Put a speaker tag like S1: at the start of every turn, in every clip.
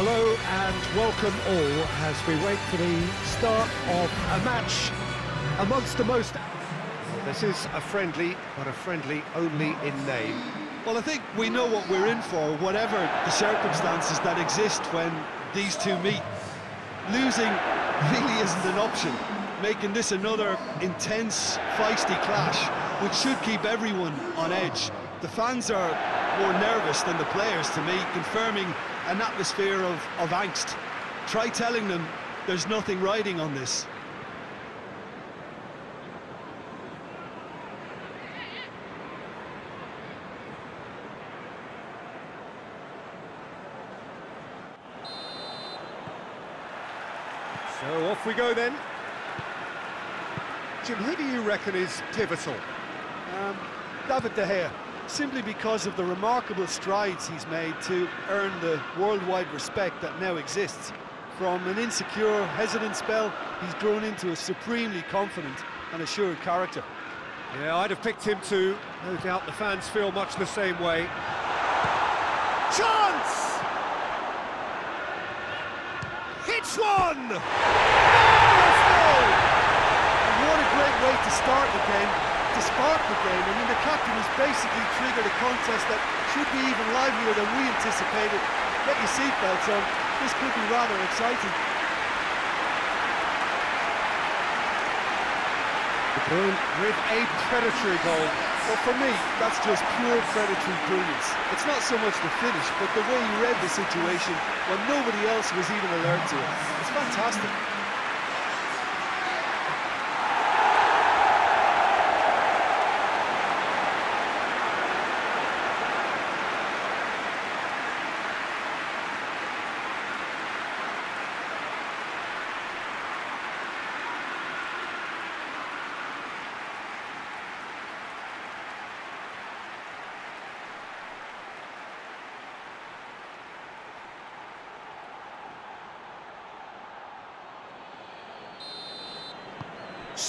S1: Hello and welcome all as we wait for the start of a match amongst the most...
S2: This is a friendly, but a friendly only in name.
S3: Well, I think we know what we're in for, whatever the circumstances that exist when these two meet. Losing really isn't an option, making this another intense, feisty clash, which should keep everyone on edge. The fans are more nervous than the players to me, confirming an atmosphere of, of angst. Try telling them there's nothing riding on this.
S2: So off we go then. Jim, who do you reckon is pivotal?
S3: Um, David De Gea, simply because of the remarkable strides he's made to earn the worldwide respect that now exists. From an insecure, hesitant spell, he's grown into a supremely confident and assured character.
S2: Yeah, I'd have picked him too. No doubt the fans feel much the same way. Chance! Hits one! Marvellous goal!
S3: And what a great way to start the game, to spark the game. I mean, the captain has basically triggered a contest that should be even livelier than we anticipated. Get your seatbelts on, this could be rather exciting.
S2: De Bruyne with a predatory goal.
S3: Well, for me, that's just pure predatory brilliance. It's not so much the finish, but the way he read the situation when nobody else was even alert to it. It's fantastic.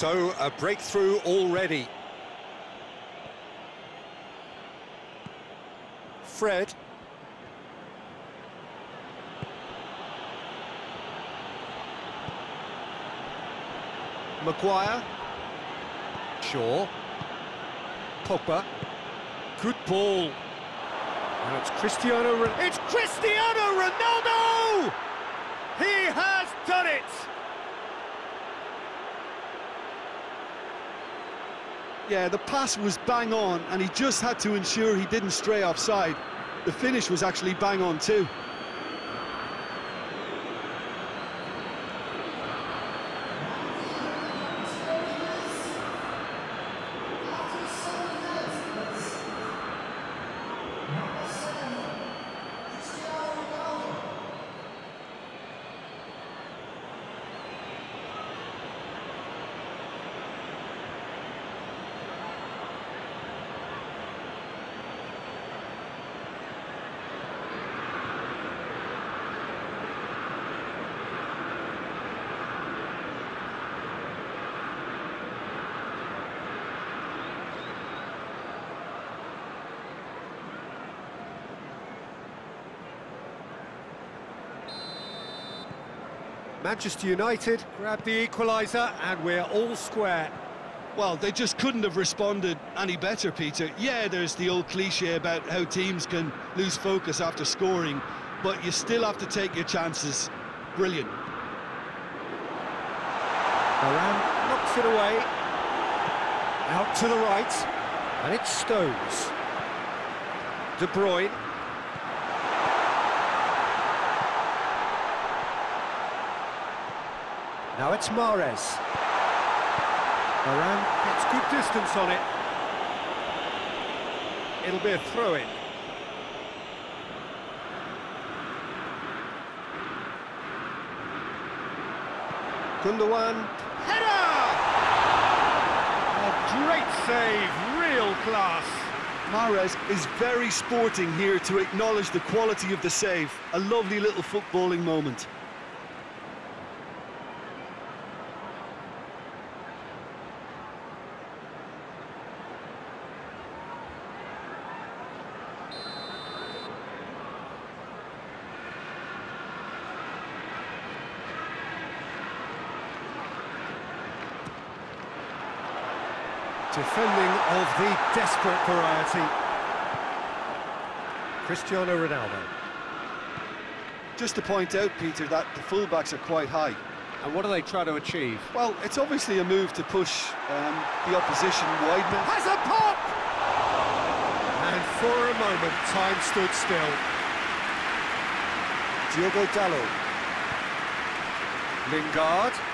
S2: So, a breakthrough already. Fred. Maguire. Shaw. Pogba. Good ball. It's Cristiano. It's Cristiano Ronaldo! He has done it!
S3: Yeah, the pass was bang on, and he just had to ensure he didn't stray offside. The finish was actually bang on too.
S2: Manchester United grab the equaliser and we're all square.
S3: Well, they just couldn't have responded any better, Peter. Yeah, there's the old cliche about how teams can lose focus after scoring, but you still have to take your chances. Brilliant.
S2: Varane knocks it away. Out to the right. And it's Stones. De Bruyne. Now it's Mahrez. Varane gets good distance on it. It'll be a throw-in. Gundogan. Header! A great save, real class.
S3: Mahrez is very sporting here to acknowledge the quality of the save. A lovely little footballing moment.
S2: Defending of the desperate variety. Cristiano Ronaldo.
S3: Just to point out, Peter, that the fullbacks are quite high.
S1: And what do they try to achieve?
S3: Well, it's obviously a move to push um, the opposition wide.
S2: Has a pop! And for a moment, time stood still. Diogo Dalot. Lingard.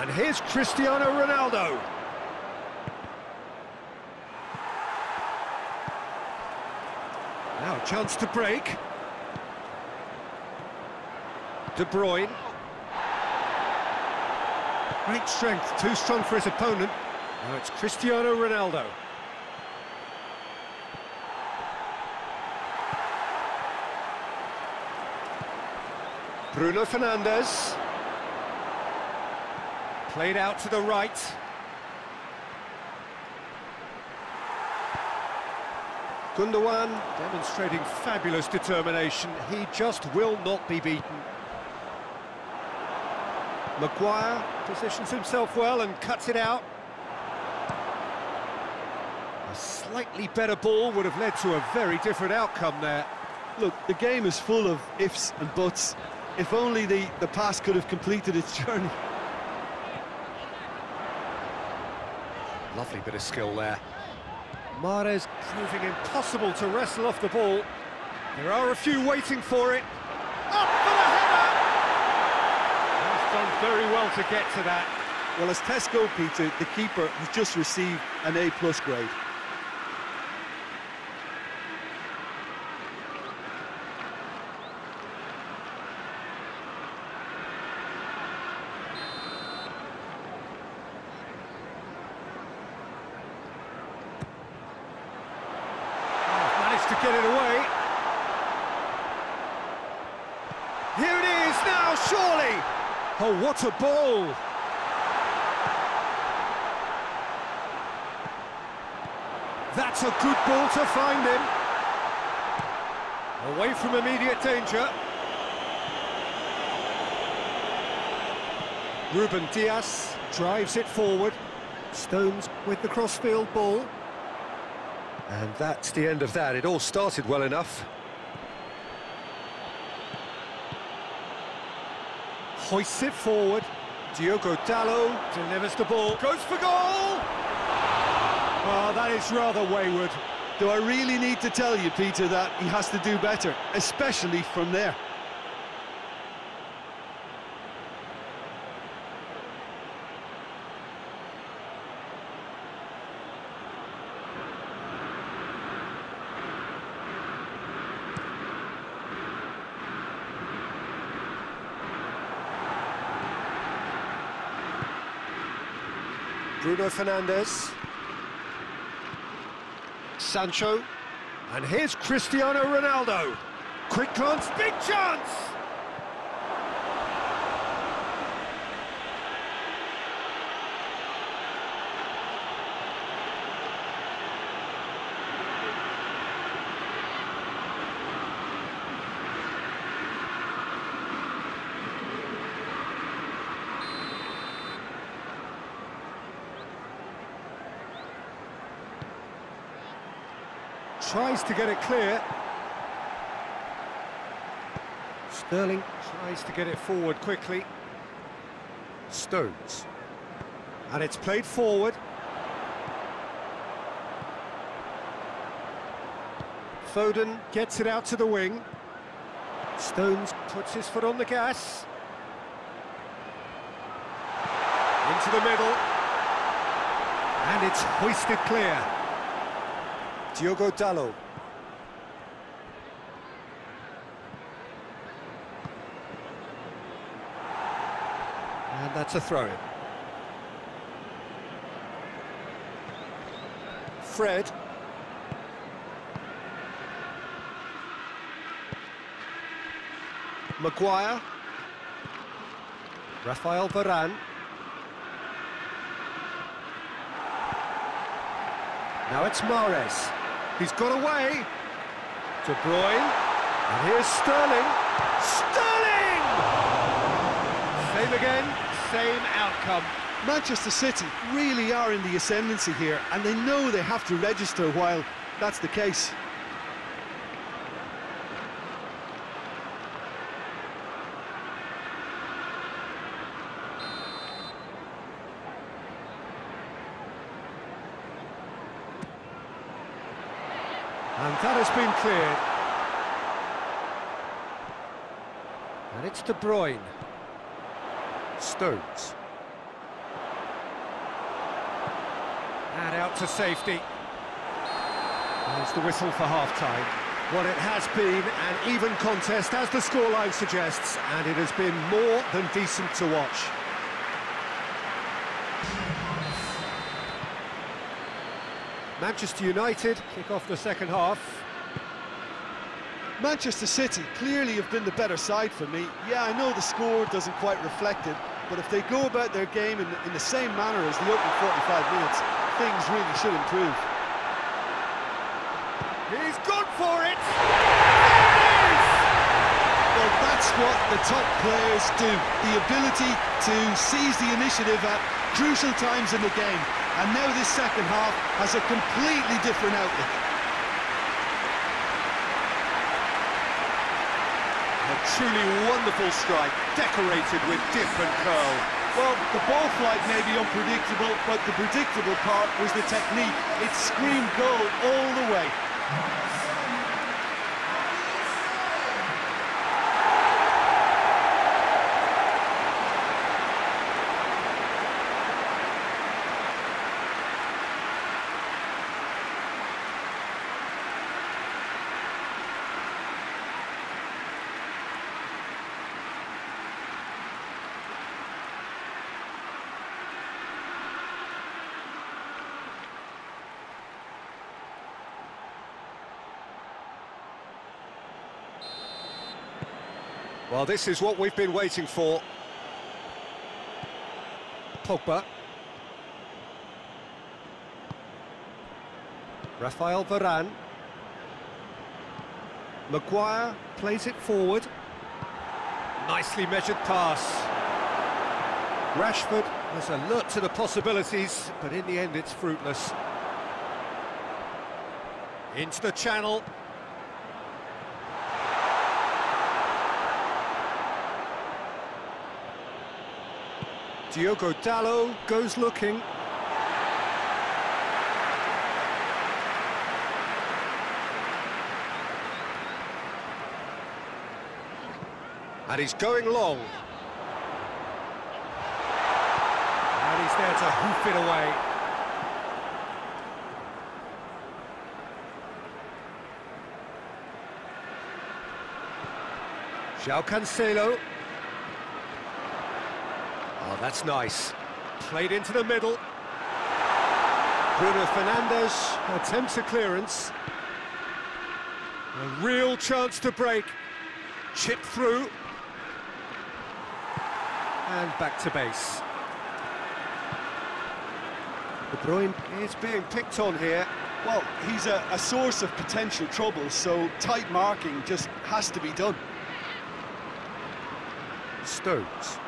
S2: And here's Cristiano Ronaldo. Now a chance to break. De Bruyne. Great strength, too strong for his opponent. Now it's Cristiano Ronaldo. Bruno Fernandes. Played out to the right. Gundogan demonstrating fabulous determination. He just will not be beaten. Maguire positions himself well and cuts it out. A slightly better ball would have led to a very different outcome there.
S3: Look, the game is full of ifs and buts. If only the, the pass could have completed its journey.
S2: Lovely bit of skill there. Mahrez proving impossible to wrestle off the ball. There are a few waiting for it. Up for the header! He's done very well to get to that.
S3: Well, as Tesco, Peter, the keeper has just received an A-plus grade.
S2: Oh, managed to get it away. Here it is now, surely! Oh, what a ball! That's a good ball to find him. Away from immediate danger. Ruben Dias drives it forward. Stones with the crossfield ball. And that's the end of that. It all started well enough. Hoists it forward. Diogo Dalot delivers the ball. Goes for goal! Oh, that is rather wayward.
S3: Do I really need to tell you, Peter, that he has to do better, especially from there?
S2: Bruno Fernandes. Sancho. And here's Cristiano Ronaldo. Quick glance, big chance! Tries to get it clear. Sterling tries to get it forward quickly. Stones. And it's played forward. Foden gets it out to the wing. Stones puts his foot on the gas. Into the middle. And it's hoisted clear. Diogo Dalot. And that's a throw-in. Fred. Maguire. Rafael Varane. Now it's Mahrez. He's got away. De Bruyne. And here's Sterling. Sterling! Same again, same outcome.
S3: Manchester City really are in the ascendancy here, and they know they have to register while that's the case.
S2: That has been cleared. And it's De Bruyne. Stones. And out to safety. There's the whistle for half-time. Well, it has been an even contest, as the scoreline suggests, and it has been more than decent to watch. Manchester United kick off the second half.
S3: Manchester City clearly have been the better side for me. Yeah, I know the score doesn't quite reflect it, but if they go about their game in, in the same manner as the opening 45 minutes, things really should improve.
S2: He's gone for it!
S3: Well, that's what the top players do. The ability to seize the initiative at crucial times in the game. And now this second half has a completely different outlook.
S2: A truly wonderful strike, decorated with different curl.
S3: Well, the ball flight may be unpredictable, but the predictable part was the technique. It screamed goal all the way.
S2: Well, this is what we've been waiting for. Pogba. Rafael Varane. Maguire plays it forward. Nicely measured pass. Rashford was alert to the possibilities, but in the end it's fruitless. Into the channel. Diogo Dalot goes looking. And he's going long. And he's there to hoof it away. João Cancelo. Oh, that's nice. Played into the middle. Bruno Fernandes attempts a clearance. A real chance to break. Chip through. And back to base. De Bruyne is being picked on here.
S3: Well, he's a, a source of potential trouble, so tight marking just has to be done.
S2: Stones.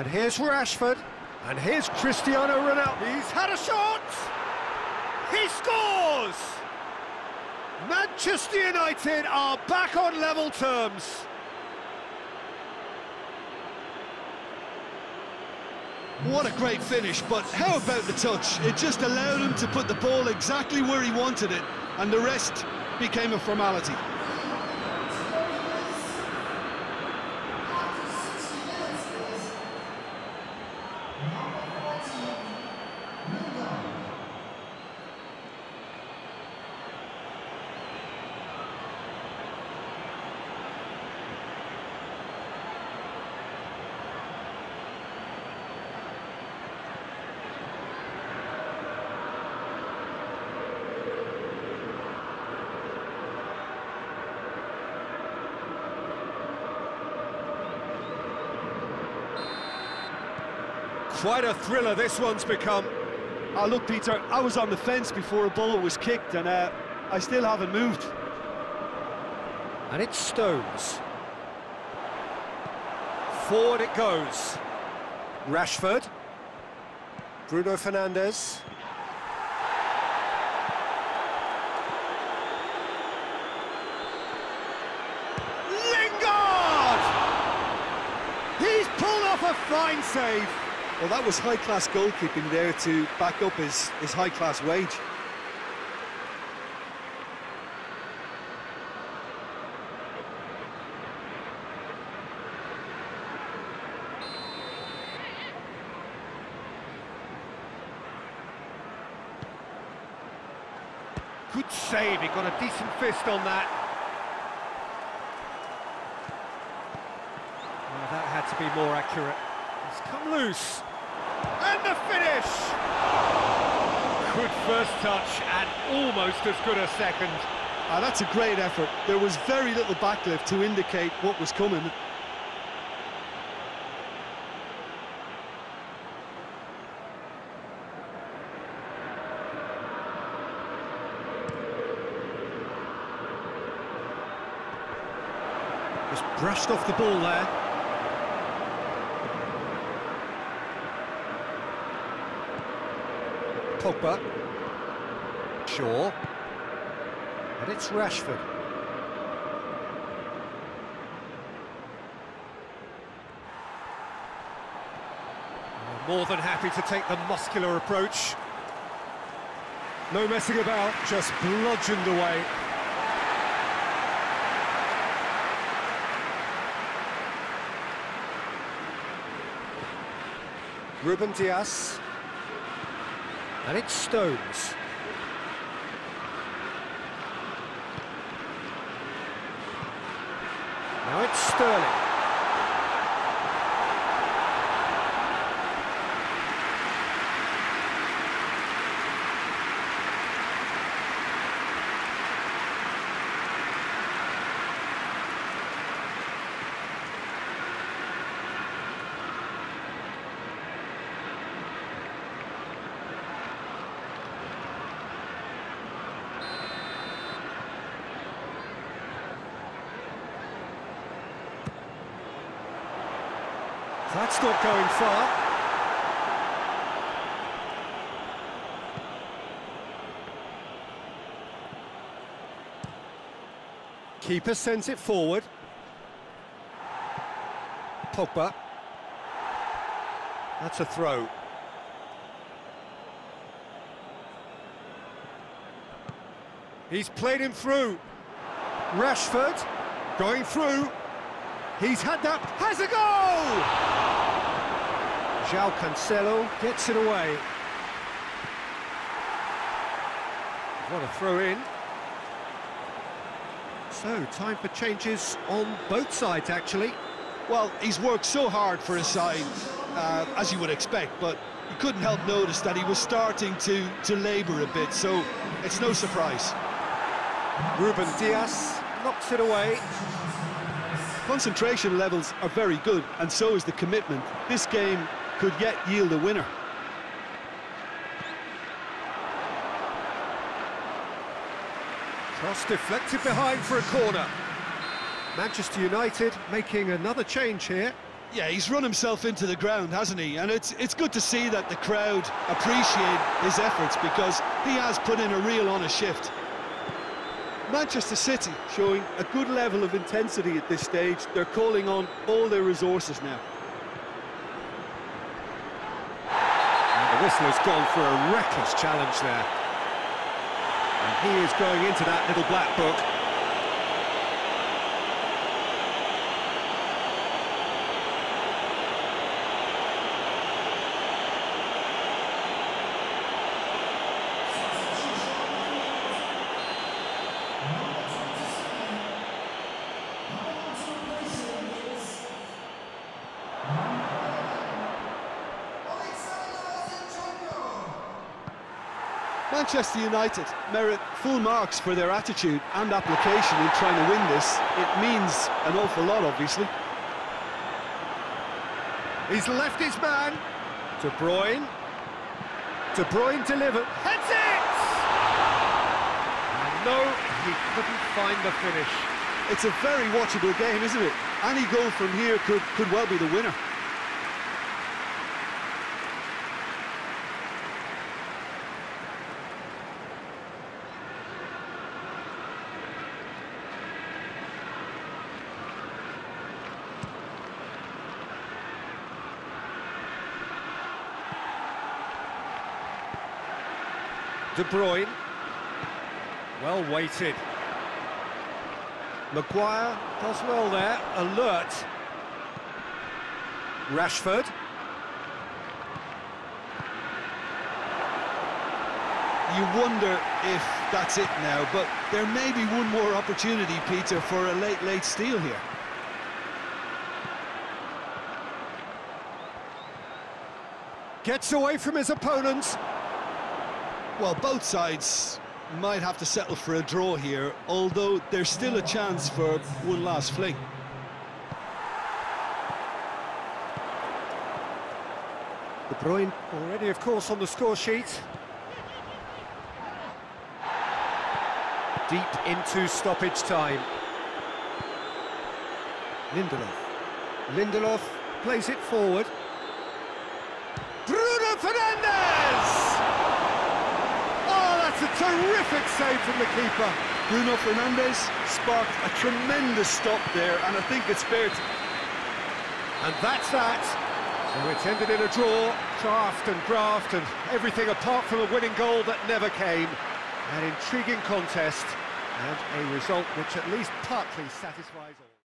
S2: And here's Rashford. And here's Cristiano Ronaldo. He's had a shot! He scores! Manchester United are back on level terms.
S3: What a great finish, but how about the touch? It just allowed him to put the ball exactly where he wanted it, and the rest became a formality.
S2: Quite a thriller this one's become.
S3: Ah, look, Peter, I was on the fence before a ball was kicked, and uh, I still haven't moved.
S2: And it's Stones. Forward it goes. Rashford. Bruno Fernandes. Lingard! He's pulled off a fine save.
S3: Well, that was high-class goalkeeping there to back up his, his high-class wage.
S2: Good save, he got a decent fist on that. Well, that had to be more accurate. It's come loose. And the finish! Good first touch and almost as good a second.
S3: Ah, that's a great effort. There was very little backlift to indicate what was coming.
S2: Just brushed off the ball there. Pogba. Shaw. And it's Rashford. More than happy to take the muscular approach. No messing about, just bludgeoned away. Ruben Dias. And it's Stones. Now it's Sterling. Not going far. Keeper sends it forward. Pogba. That's a throw. He's played him through. Rashford going through. He's had that, has a goal! João Cancelo gets it away. What a throw in. So, time for changes on both sides, actually.
S3: Well, he's worked so hard for his side, uh, as you would expect, but you couldn't help notice that he was starting to, to labour a bit, so it's no surprise.
S2: Ruben Dias knocks it away.
S3: Concentration levels are very good, and so is the commitment. This game could yet yield a winner.
S2: Cross deflected behind for a corner. Manchester United making another change here.
S3: Yeah, he's run himself into the ground, hasn't he? And it's it's good to see that the crowd appreciate his efforts because he has put in a real honest shift. Manchester City showing a good level of intensity at this stage. They're calling on all their resources now.
S2: And the whistle has gone for a reckless challenge there. And he is going into that little black book.
S3: Manchester United merit full marks for their attitude and application in trying to win this. It means an awful lot, obviously.
S2: He's left his man. De Bruyne. De Bruyne delivered. Heads it! And no, he couldn't find the finish.
S3: It's a very watchable game, isn't it? Any goal from here could, could well be the winner.
S2: De Bruyne. Well weighted. Maguire does well there, alert. Rashford.
S3: You wonder if that's it now, but there may be one more opportunity, Peter, for a late, late steal here.
S2: Gets away from his opponent.
S3: Well, both sides might have to settle for a draw here, although there's still a chance for one last fling.
S2: De Bruyne already, of course, on the score sheet. Deep into stoppage time. Lindelof. Lindelof plays it forward. Bruno Fernandes! Oh, that's a terrific save from the keeper.
S3: Bruno Fernandes sparked a tremendous stop there, and I think it's fair to...
S2: And that's that. So it's ended in a draw, draft and graft and everything apart from a winning goal that never came. An intriguing contest and a result which at least partly satisfies all.